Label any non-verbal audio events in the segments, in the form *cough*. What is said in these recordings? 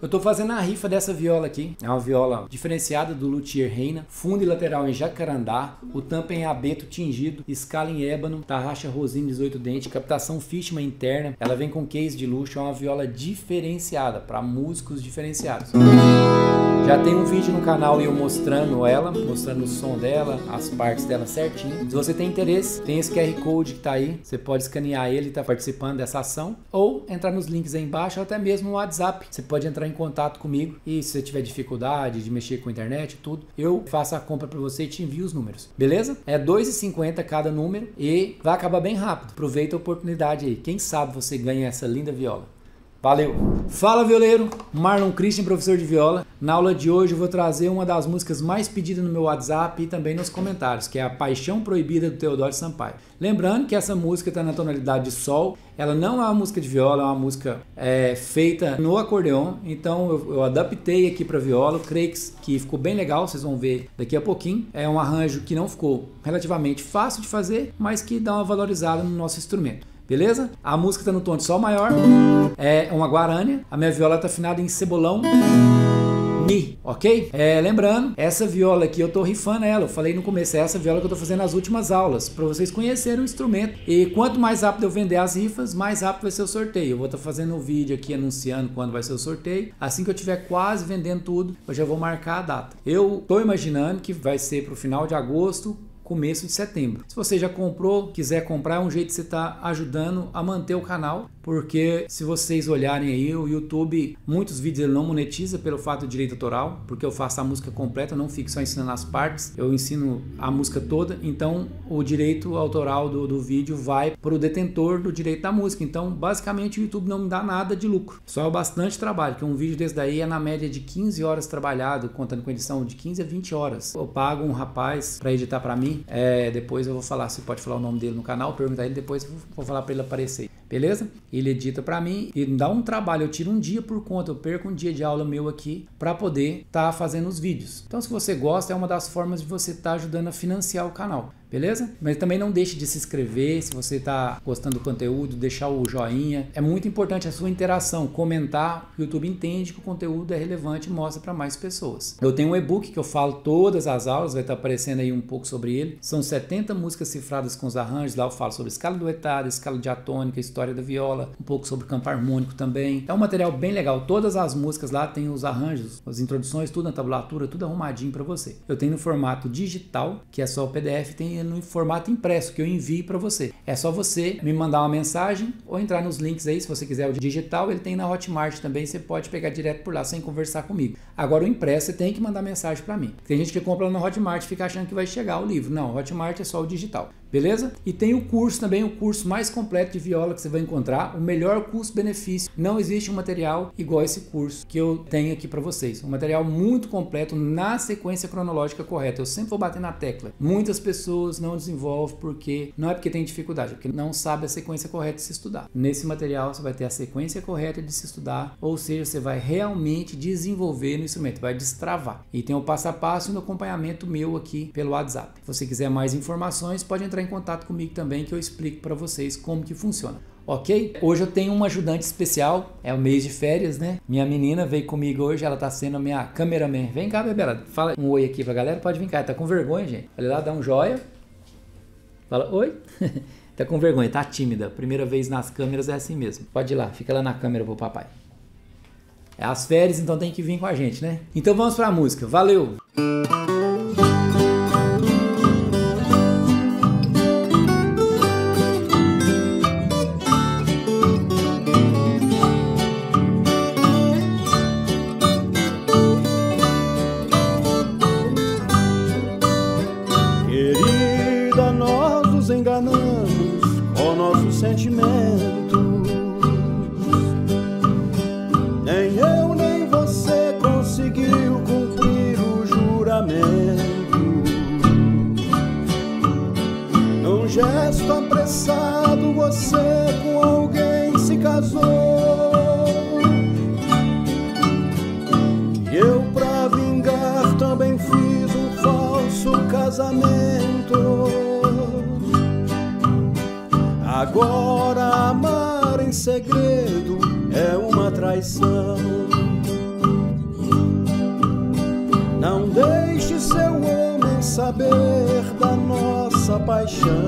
Eu estou fazendo a rifa dessa viola aqui. É uma viola diferenciada do Luthier Reina. Fundo e lateral em jacarandá. O tampa em abeto tingido. Escala em ébano. Tarraxa rosinha 18 dentes. Captação Fishman interna. Ela vem com case de luxo. É uma viola diferenciada para músicos diferenciados. Já tem um vídeo no canal eu mostrando ela, mostrando o som dela, as partes dela certinho. Se você tem interesse, tem esse QR Code que está aí. Você pode escanear ele e tá participando dessa ação. Ou entrar nos links aí embaixo ou até mesmo no WhatsApp. Você pode entrar em contato comigo e se você tiver dificuldade de mexer com a internet tudo, eu faço a compra para você e te envio os números. Beleza? É R$ 2,50 cada número e vai acabar bem rápido. Aproveita a oportunidade aí. Quem sabe você ganha essa linda viola. Valeu! Fala violeiro, Marlon Christian, professor de viola. Na aula de hoje eu vou trazer uma das músicas mais pedidas no meu WhatsApp e também nos comentários, que é a Paixão Proibida do Teodoro Sampaio. Lembrando que essa música está na tonalidade de sol, ela não é uma música de viola, é uma música é, feita no acordeon, então eu, eu adaptei aqui para viola, creio que ficou bem legal, vocês vão ver daqui a pouquinho. É um arranjo que não ficou relativamente fácil de fazer, mas que dá uma valorizada no nosso instrumento beleza? A música tá no tom de sol maior, é uma guarânia, a minha viola tá afinada em cebolão, Mi, ok? É, lembrando, essa viola aqui eu tô rifando ela. Eu falei no começo, é essa viola que eu tô fazendo nas últimas aulas, para vocês conhecerem o instrumento. E quanto mais rápido eu vender as rifas, mais rápido vai ser o sorteio. Eu vou estar tá fazendo um vídeo aqui anunciando quando vai ser o sorteio. Assim que eu tiver quase vendendo tudo, eu já vou marcar a data. Eu tô imaginando que vai ser pro final de agosto, começo de setembro. Se você já comprou, quiser comprar, é um jeito de você estar tá ajudando a manter o canal, porque se vocês olharem aí, o YouTube, muitos vídeos ele não monetiza pelo fato de direito autoral, porque eu faço a música completa, não fico só ensinando as partes, eu ensino a música toda, então o direito autoral do, do vídeo vai para o detentor do direito da música. Então, basicamente, o YouTube não me dá nada de lucro, só é bastante trabalho, que um vídeo desse daí é na média de 15 horas trabalhado, contando com edição de 15 a 20 horas. Eu pago um rapaz para editar para mim, é, depois eu vou falar, se pode falar o nome dele no canal, perguntar ele, depois vou falar para ele aparecer. Beleza? Ele edita para mim e dá um trabalho, eu tiro um dia por conta, eu perco um dia de aula meu aqui para poder estar tá fazendo os vídeos. Então, se você gosta, é uma das formas de você estar tá ajudando a financiar o canal beleza? Mas também não deixe de se inscrever se você está gostando do conteúdo, deixar o joinha. É muito importante a sua interação, comentar. O YouTube entende que o conteúdo é relevante e mostra para mais pessoas. Eu tenho um e-book que eu falo todas as aulas, vai estar tá aparecendo aí um pouco sobre ele. São 70 músicas cifradas com os arranjos. Lá eu falo sobre escala duetada, escala diatônica, história da viola, um pouco sobre campo harmônico também. É um material bem legal. Todas as músicas lá tem os arranjos, as introduções, tudo na tabulatura, tudo arrumadinho para você. Eu tenho no formato digital, que é só o PDF, tem no formato impresso que eu envio para você. É só você me mandar uma mensagem ou entrar nos links aí, se você quiser o digital, ele tem na Hotmart também, você pode pegar direto por lá sem conversar comigo. Agora o impresso você tem que mandar mensagem para mim. Tem gente que compra na Hotmart e fica achando que vai chegar o livro. Não, Hotmart é só o digital. Beleza? E tem o curso também, o curso mais completo de viola que você vai encontrar, o melhor custo-benefício. Não existe um material igual esse curso que eu tenho aqui para vocês. Um material muito completo na sequência cronológica correta. Eu sempre vou bater na tecla. Muitas pessoas não desenvolvem porque não é porque tem dificuldade, é porque não sabe a sequência correta de se estudar. Nesse material você vai ter a sequência correta de se estudar, ou seja, você vai realmente desenvolver no instrumento, vai destravar. E tem o passo a passo no acompanhamento meu aqui pelo WhatsApp. Se você quiser mais informações, pode entrar entrar em contato comigo também que eu explico para vocês como que funciona. Ok? Hoje eu tenho uma ajudante especial, é o mês de férias, né? Minha menina veio comigo hoje, ela tá sendo a minha cameraman. Vem cá, Bebela, fala um oi aqui pra galera, pode vir cá, tá com vergonha, gente. Olha lá, dá um joia. Fala oi. *laughs* tá com vergonha, tá tímida. Primeira vez nas câmeras é assim mesmo. Pode ir lá, fica lá na câmera pro papai. É as férias, então tem que vir com a gente, né? Então vamos pra música. Valeu! Nem Agora amar em segredo é uma traição. Não deixe seu homem saber da nossa paixão.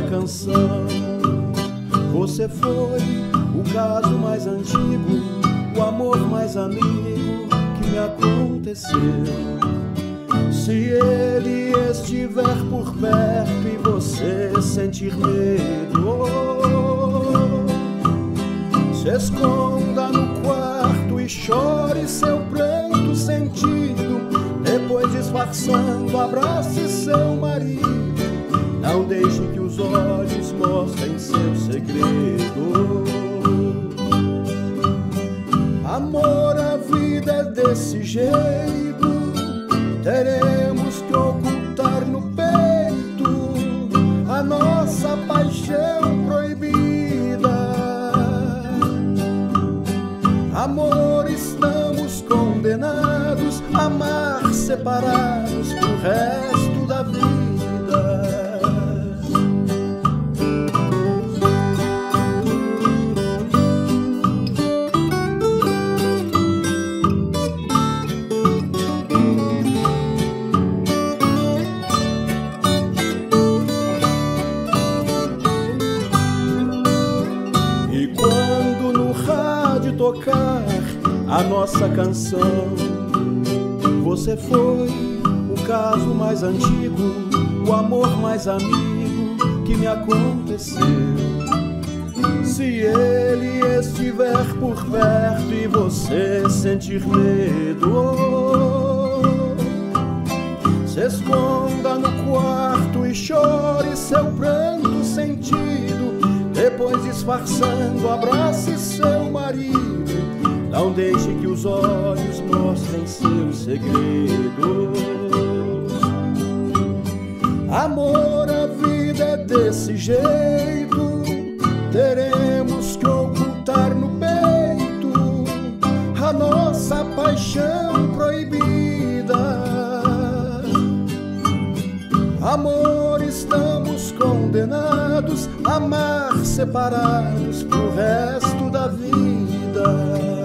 A nossa canção, você foi o caso mais antigo, o amor mais amigo que me aconteceu. Se ele estiver por perto e você sentir medo, se esconda no quarto e chore seu pranto sentido. Depois disfarçando, abrace seu marido. Não deixe que os olhos mostrem seu segredo. Amor, a vida é desse jeito. Teremos que ocultar no peito a nossa paixão proibida. Amor, canção, você foi o caso mais antigo, o amor mais amigo que me aconteceu. Se ele estiver por perto e você sentir medo, se esconda no quarto e chore seu pranto sentido. Depois, disfarçando, abrace seu marido. Não deixe que os olhos mostrem seus segredos. Amor, a vida é desse jeito. Teremos que ocultar no peito a nossa paixão proibida. Amor, estamos condenados a amar separados pro resto da vida.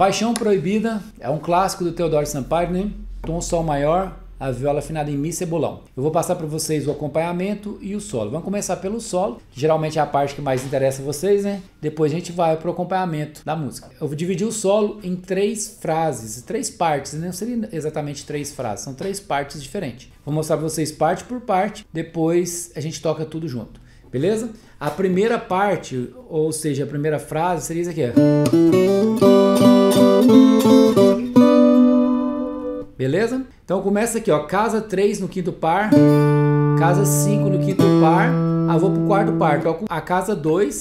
Paixão Proibida é um clássico do Theodore Sampaio, né? Tom Sol maior, a viola afinada em Mi cebolão. Eu vou passar para vocês o acompanhamento e o solo. Vamos começar pelo solo, que geralmente é a parte que mais interessa a vocês, né? Depois a gente vai para o acompanhamento da música. Eu vou dividir o solo em três frases, três partes, né? não seria exatamente três frases, são três partes diferentes. Vou mostrar para vocês parte por parte, depois a gente toca tudo junto. Beleza? A primeira parte, ou seja, a primeira frase seria isso aqui. Ó. Beleza? Então começa aqui, ó, casa 3 no quinto par, casa 5 no quinto par, ah, vou pro quarto par, toco a casa 2,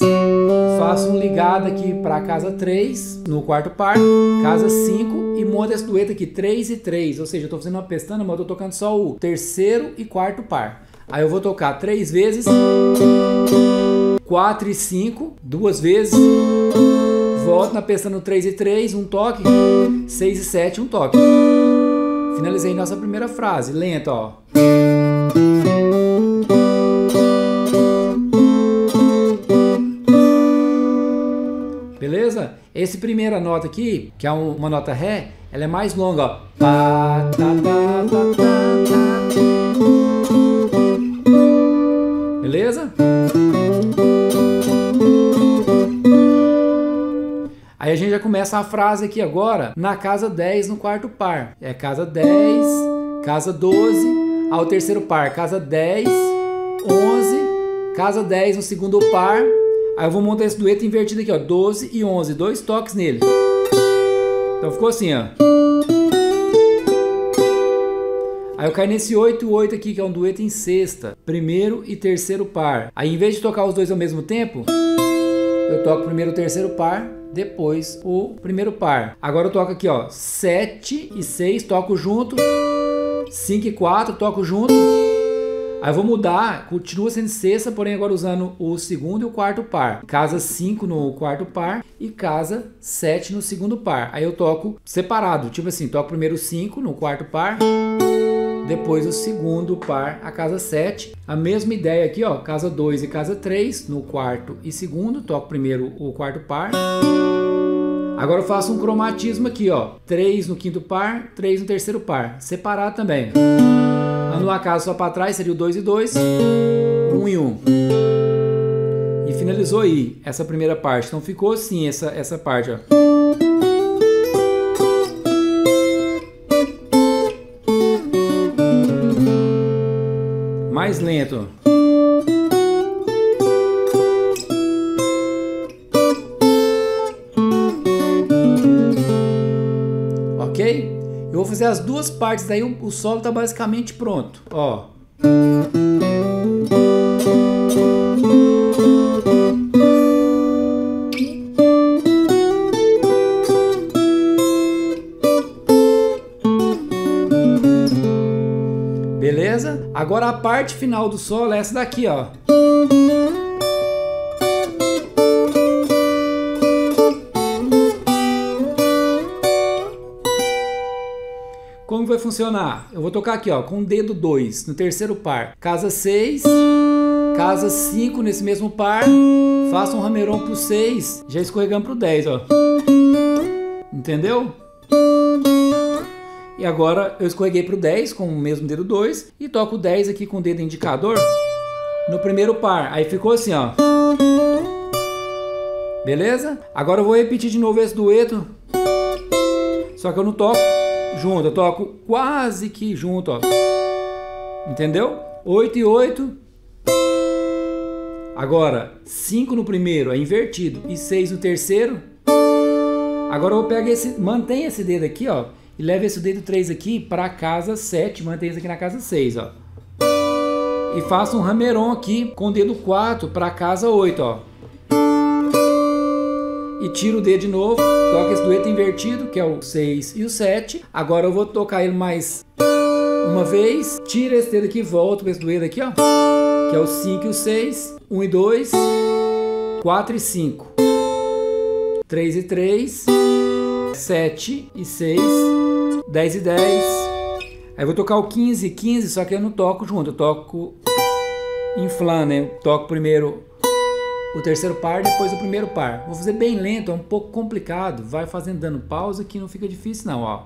faço um ligado aqui para casa 3 no quarto par, casa 5 e monto esse dueto aqui 3 e 3, ou seja, eu tô fazendo uma pestana, mas eu tô tocando só o terceiro e quarto par. Aí eu vou tocar três vezes, 4 e 5, duas vezes, volto na pestana 3 e 3, um toque, 6 e 7, um toque. Finalizei nossa primeira frase, lenta, ó. Beleza? Esse primeira nota aqui, que é uma nota ré, ela é mais longa, ó. Tá, tá, tá, Beleza? Gente já começa a frase aqui agora na casa 10 no quarto par. É casa 10, casa 12, ao terceiro par, casa 10, 11, casa 10 no segundo par. Aí eu vou montar esse dueto invertido aqui, ó, 12 e 11, dois toques nele. Então ficou assim, ó. Aí eu caio nesse 8 e 8 aqui, que é um dueto em sexta, primeiro e terceiro par. Aí em vez de tocar os dois ao mesmo tempo, eu toco primeiro e terceiro par, depois o primeiro par. Agora eu toco aqui, ó, 7 e 6, toco junto, 5 e 4, toco junto. Aí eu vou mudar, continua sendo sexta, porém agora usando o segundo e o quarto par. Casa 5 no quarto par e casa 7 no segundo par. Aí eu toco separado, tipo assim, toco primeiro 5 no quarto par, depois o segundo par, a casa 7. A mesma ideia aqui, ó, casa 2 e casa 3 no quarto e segundo, toco primeiro o quarto par. Agora eu faço um cromatismo aqui, ó, 3 no quinto par, 3 no terceiro par, separado também. Ando a casa só para trás, seria o 2 e 2, 1 e 1. E finalizou aí essa primeira parte. Então ficou assim essa, essa parte, ó. Mais lento. Ok? Eu vou fazer as duas partes, daí o, solo está basicamente pronto. Ó. parte final do solo é essa daqui, ó. Como vai funcionar? Eu vou tocar aqui, ó, com o dedo 2 no terceiro par. Casa 6, casa 5 nesse mesmo par. Faça um rameirão pro 6, já escorregando pro 10, ó. Entendeu? E agora eu escorreguei pro 10 com o mesmo dedo 2 e toco o 10 aqui com o dedo indicador no primeiro par. Aí ficou assim, ó. Beleza? Agora eu vou repetir de novo esse dueto. Só que eu não toco junto, eu toco quase que junto, ó. Entendeu? 8 e 8. Agora, 5 no primeiro é invertido e 6 no terceiro. Agora eu pego esse, mantenha esse dedo aqui, ó, e leve esse dedo 3 aqui para casa 7, mantenha isso aqui na casa 6, ó. E faça um rameron aqui com o dedo 4 para casa 8, ó. E tiro o dedo de novo, toca esse dueto invertido, que é o 6 e o 7. Agora eu vou tocar ele mais uma vez, tira esse dedo aqui, volto com esse dueto aqui, ó, que é o 5 e o 6, 1 e 2, 4 e 5, 3 e 3, 7 e 6, 10 e 10. Aí vou tocar o 15 e 15, só que eu não toco junto, eu toco inflando, né? Eu toco primeiro o terceiro par, depois o primeiro par. Vou fazer bem lento, é um pouco complicado. Vai fazendo dando pausa que não fica difícil não, ó.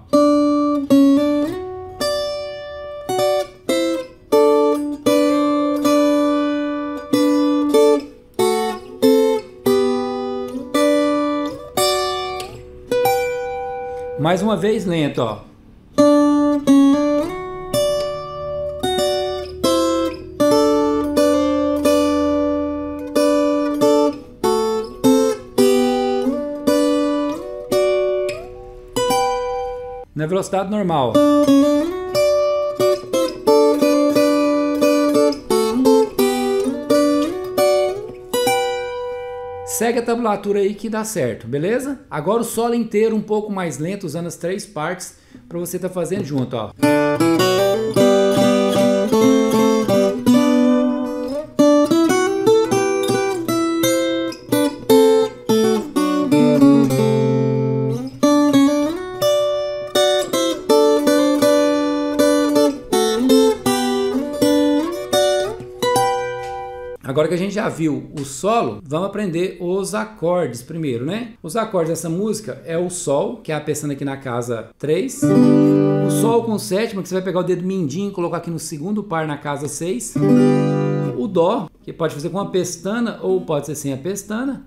Mais uma vez lento, ó. Na velocidade normal. Segue a tabulatura aí que dá certo, beleza? Agora o solo inteiro um pouco mais lento, usando as três partes para você estar tá fazendo junto, ó. Agora que a gente já viu o solo, vamos aprender os acordes primeiro, né? Os acordes dessa música é o Sol, que é a pestana aqui na casa 3. O Sol com sétima, que você vai pegar o dedo mindinho e colocar aqui no segundo par na casa 6. O Dó, que pode fazer com a pestana ou pode ser sem a pestana.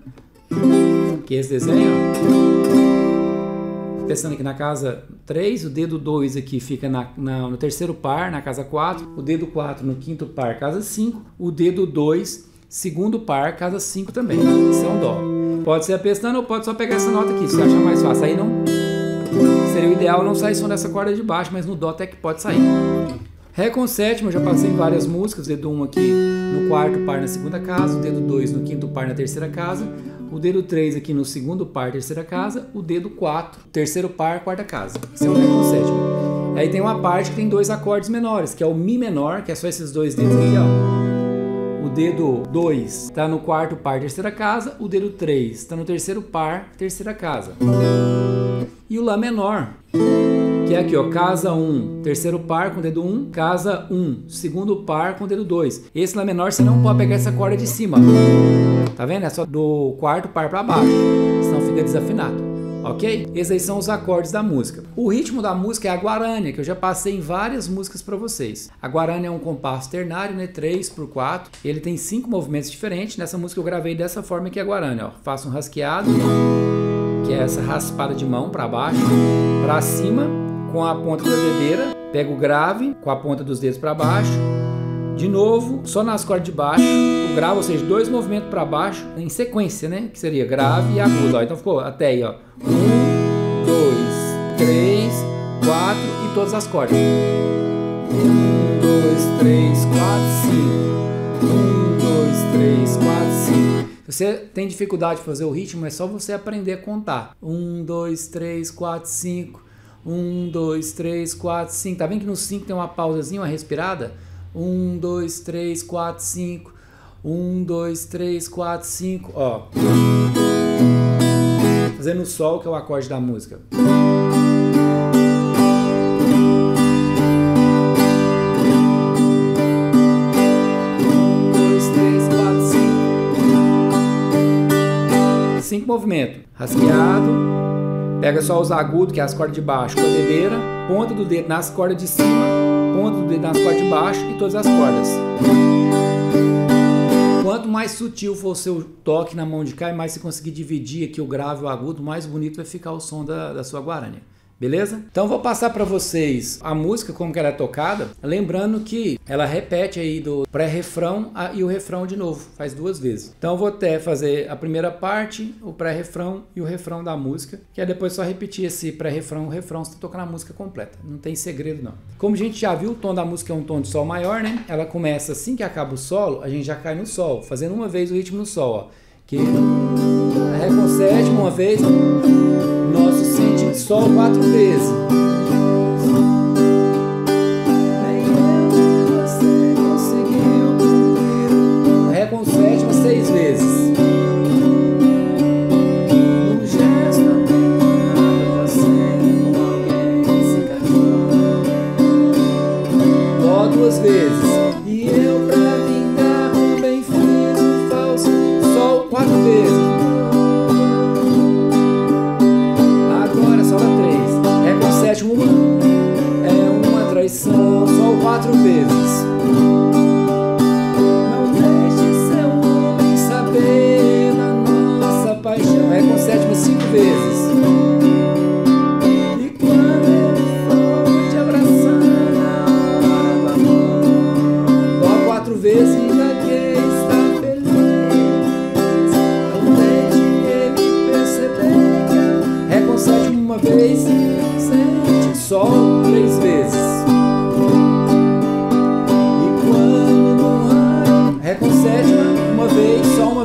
Que é esse desenho, ó. Pestana aqui na casa 3, o dedo 2 aqui fica na, na, no terceiro par, na casa 4, o dedo 4 no quinto par, casa 5, o dedo 2, segundo par, casa 5 também. Isso é um dó. Pode ser a pestana ou pode só pegar essa nota aqui, se achar mais fácil. Aí não. Seria o ideal não sair som dessa corda de baixo, mas no dó até que pode sair. Ré com sétima, eu já passei em várias músicas, dedo 1 um aqui no quarto par na segunda casa, o dedo 2 no quinto par na terceira casa, o dedo 3 aqui no segundo par, terceira casa, o dedo 4, terceiro par, quarta casa. Esse é o Ré com sétima. Aí tem uma parte que tem dois acordes menores, que é o Mi menor, que é só esses dois dedos aqui, ó. O dedo 2 está no quarto par, terceira casa, o dedo 3 está no terceiro par, terceira casa. E o Lá menor, que é aqui, ó, casa 1, um, terceiro par com o dedo 1, um, casa 1, um, segundo par com o dedo 2. Esse Lá menor você não pode pegar essa corda de cima. Tá vendo? É só do quarto par para baixo, senão fica desafinado. Ok? Esses aí são os acordes da música. O ritmo da música é a guarânia, que eu já passei em várias músicas para vocês. A guarânia é um compasso ternário, né? 3 por 4. Ele tem cinco movimentos diferentes. Nessa música eu gravei dessa forma que é a guarânia, ó. Faço um rasqueado, que é essa raspada de mão para baixo, para cima, com a ponta da dedeira, pego o grave com a ponta dos dedos para baixo. De novo, só nas cordas de baixo, grave, ou seja, dois movimentos para baixo em sequência, né? Que seria grave e agudo. Ó. Então ficou até aí, ó. Um, dois, três, quatro e todas as cordas. Um, dois, três, quatro, cinco. Um, dois, três, quatro, cinco. Se você tem dificuldade de fazer o ritmo, é só você aprender a contar. Um, dois, três, quatro, cinco. Um, dois, três, quatro, cinco. Tá vendo que no cinco tem uma pausazinha, uma respirada? Um, dois, três, quatro, cinco. Um, dois, três, quatro, cinco. Ó. Fazendo o sol, que é o acorde da música. cinco movimentos. Rasqueado, Pega só os agudos, que é as cordas de baixo, com a dedeira, ponta do dedo nas cordas de cima, ponta do dedo nas cordas de baixo e todas as cordas. Quanto mais sutil for o seu toque na mão de cá e mais você conseguir dividir aqui o grave e o agudo, mais bonito vai ficar o som da, da sua guarani. Beleza? Então vou passar para vocês a música como que ela é tocada, lembrando que ela repete aí do pré-refrão e o refrão de novo, faz duas vezes. Então vou até fazer a primeira parte, o pré-refrão e o refrão da música, que é depois só repetir esse pré-refrão e o refrão, você tá tocando a música completa. Não tem segredo não. Como a gente já viu, o tom da música é um tom de sol maior, né? Ela começa assim que acaba o solo, a gente já cai no sol, fazendo uma vez o ritmo no sol, ó. Que Ré com sétima uma vez, sol quatro vezes. você conseguiu cumprir. Ré com sétima seis vezes. Um. Dó duas vezes. Uma vez. Sol três vezes.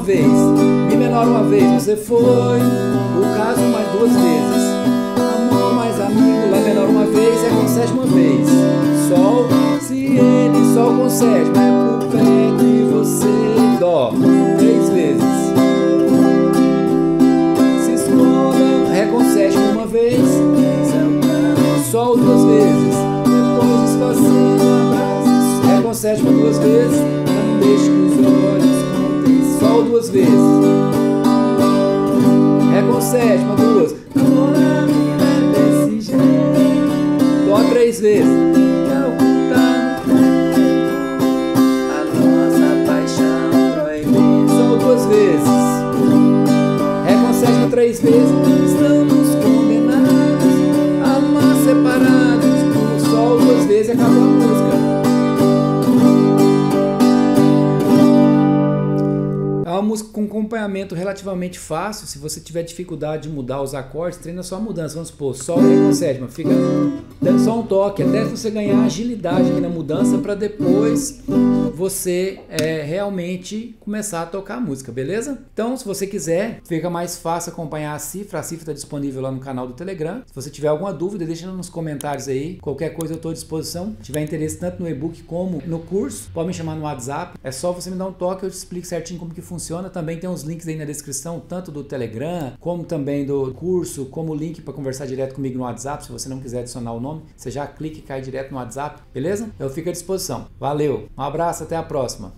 vez, Mi menor uma vez, você foi. O caso mais duas vezes. Amor mais amigo, Lá menor uma vez, é com sétima vez. Sol, se ele, Sol com sétima, é por perto e você, Dó, três vezes. Sol duas vezes. Depois desfazendo abraços. Ré com sétima duas vezes. Não deixe que os olhos Sol duas vezes. Ré com sétima, duas. Dó três vezes. Uma música com acompanhamento relativamente fácil. Se você tiver dificuldade de mudar os acordes, treina só a mudança. Vamos supor, Sol e com sétima. Fica dando só um toque até você ganhar agilidade aqui na mudança para depois você é, realmente começar a tocar música, beleza? Então, se você quiser, fica mais fácil acompanhar a cifra. A cifra está disponível lá no canal do Telegram. Se você tiver alguma dúvida, deixa nos comentários aí. Qualquer coisa eu estou à disposição. Se tiver interesse tanto no e-book como no curso, pode me chamar no WhatsApp. É só você me dar um toque, eu te explico certinho como que funciona. Também tem uns links aí na descrição, tanto do Telegram, como também do curso, como o link para conversar direto comigo no WhatsApp. Se você não quiser adicionar o nome, você já clica e cai direto no WhatsApp, beleza? Eu fico à disposição. Valeu, um abraço, até a próxima.